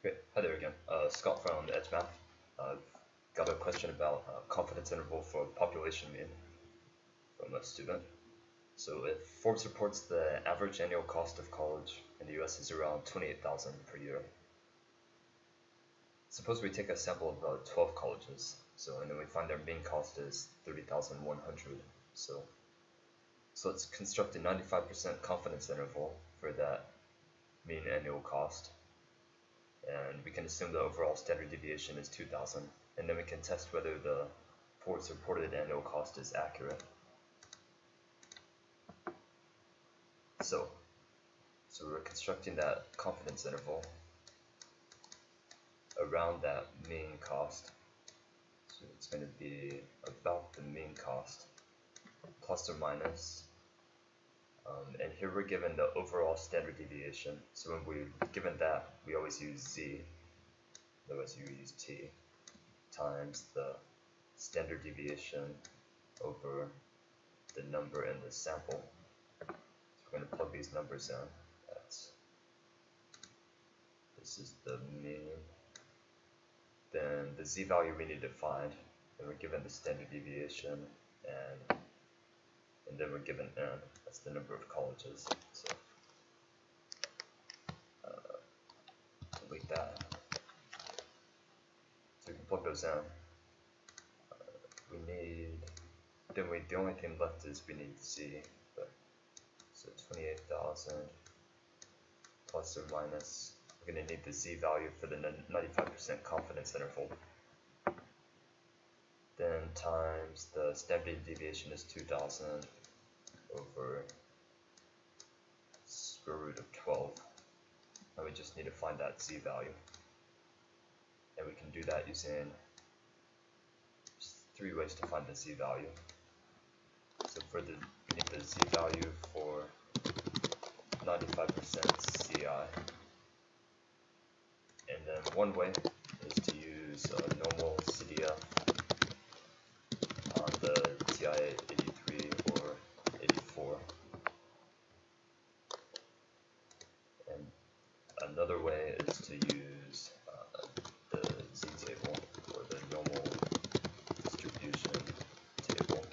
Great. Hi there again. Uh, Scott from EdgeMath. Uh, got a question about uh, confidence interval for population mean from a student. So if Forbes reports the average annual cost of college in the US is around 28,000 per year. Suppose we take a sample of uh, 12 colleges. So and then we find their mean cost is 30,100. So so let's construct a 95% confidence interval for that mean annual cost. And we can assume the overall standard deviation is 2000. And then we can test whether the Forbes reported annual cost is accurate. So, so we're constructing that confidence interval around that mean cost. So it's going to be about the mean cost plus or minus um, and here we're given the overall standard deviation. So when we're given that, we always use z, otherwise you use t, times the standard deviation over the number in the sample. So we're going to plug these numbers in. That's this is the mean. Then the z value we need to find, and we're given the standard deviation and and then we're given n, that's the number of colleges. So uh, delete that. So we can plug those in. Uh, we need, then we, the only thing left is we need Z, but, so 28,000 plus or minus, we're going to need the Z value for the 95% confidence interval then times the standard deviation is 2000 over square root of 12 and we just need to find that z value. And we can do that using three ways to find the z value. So for the the z value for 95% CI and then one way is to use a normal CDF on the TI Another way is to use uh, the z-table or the normal distribution table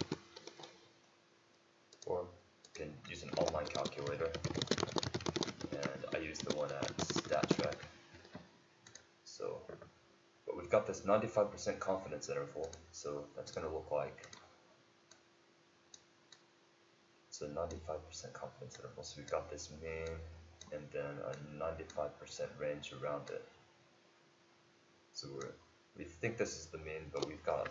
or you can use an online calculator and I use the one at Stat Trek. So, but we've got this 95% confidence interval, so that's going to look like so 95% confidence interval. So we've got this mean and then a 95% range around it. So we we think this is the mean, but we've got,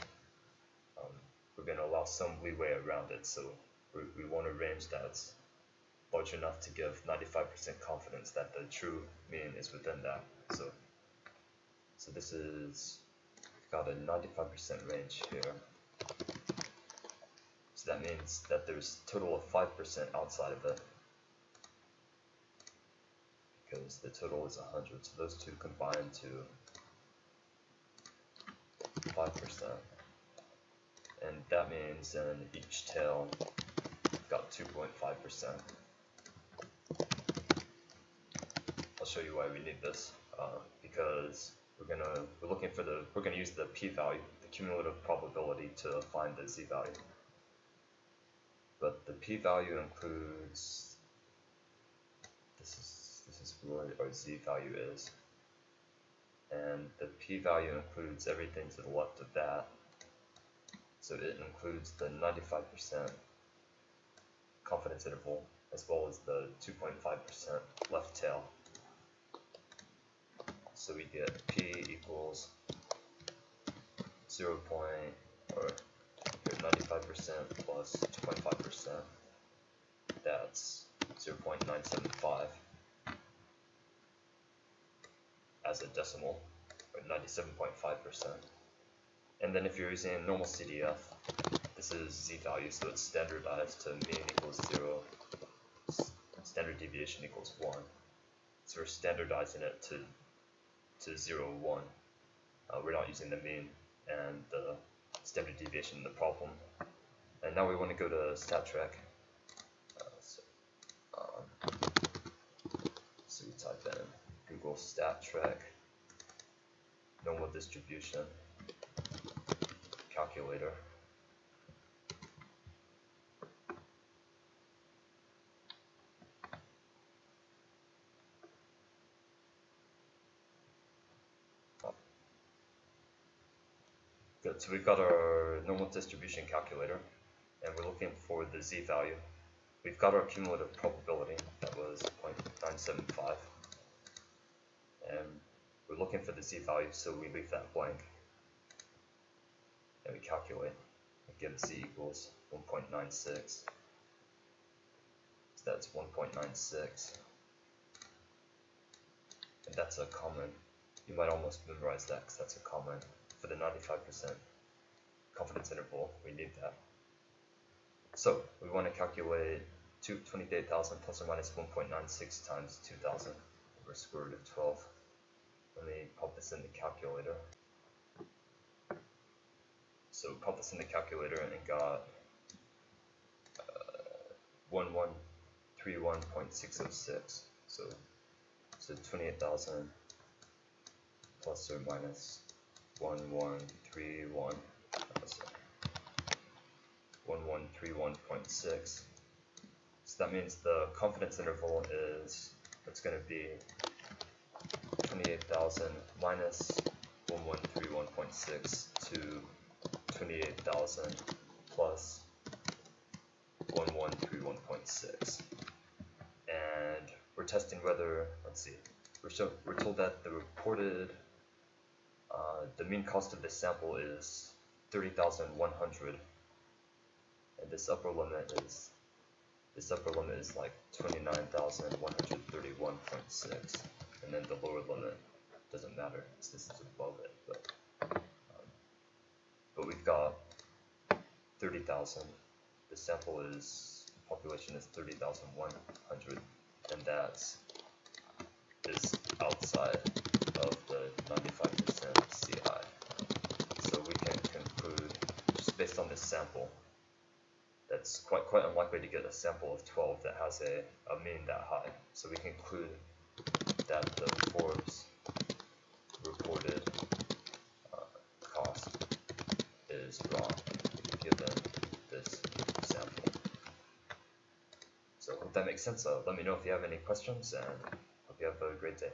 um, we're going to allow some leeway around it. So we want a range that's large enough to give 95% confidence that the true mean is within that. So, so this is, got a 95% range here. So that means that there's total of 5% outside of it because the total is 100. So those two combine to 5%. And that means in each tail, got 2.5%. I'll show you why we need this, uh, because we're gonna we're looking for the we're gonna use the p-value, the cumulative probability to find the z-value. But the p-value includes what our z value is. And the p-value includes everything to the left of that. So it includes the 95% confidence interval as well as the 2.5% left tail. So we get p equals 0. Point, or 95% plus 2.5%. That's 0.975 as a decimal, or 97.5%. And then if you're using a normal CDF, this is z value, so it's standardized to mean equals 0, standard deviation equals 1. So we're standardizing it to, to 0, 1. Uh, we're not using the mean and the standard deviation in the problem. And now we want to go to Stat Trek. Uh, so, um, so we type in Google Stat Trek normal distribution calculator. Good, so we've got our normal distribution calculator and we're looking for the z value. We've got our cumulative probability, that was 0.975 and we're looking for the z value so we leave that blank. And we calculate and get z equals 1.96 so that's 1.96 and that's a common you might almost memorize that because that's a common for the 95% confidence interval we need that. So we want to calculate 28,000 plus or minus 1.96 times 2,000 over square root of 12 let me pop this in the calculator. So pop this in the calculator and got uh, 1131.606. So so 28,000 plus or minus 1131 1131.6 so that means the confidence interval is it's going to be 28,000 minus 1131.6 to 28,000 plus 1131.6 and we're testing whether let's see we're, show, we're told that the reported uh, the mean cost of this sample is 30,100 and this upper limit is this upper limit is like 29,131.6 and then the lower limit doesn't matter since this is above it, but um, but we've got 30,000. The sample is population is 30,100, and that's is outside of the 95% CI. So we can conclude just based on this sample that's quite quite unlikely to get a sample of 12 that has a, a mean that high. So we conclude that the Forbes reported uh, cost is wrong given this sample. So hope that makes sense. Uh, let me know if you have any questions and hope you have a great day.